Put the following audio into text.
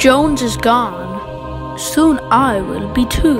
Jones is gone. Soon I will be too.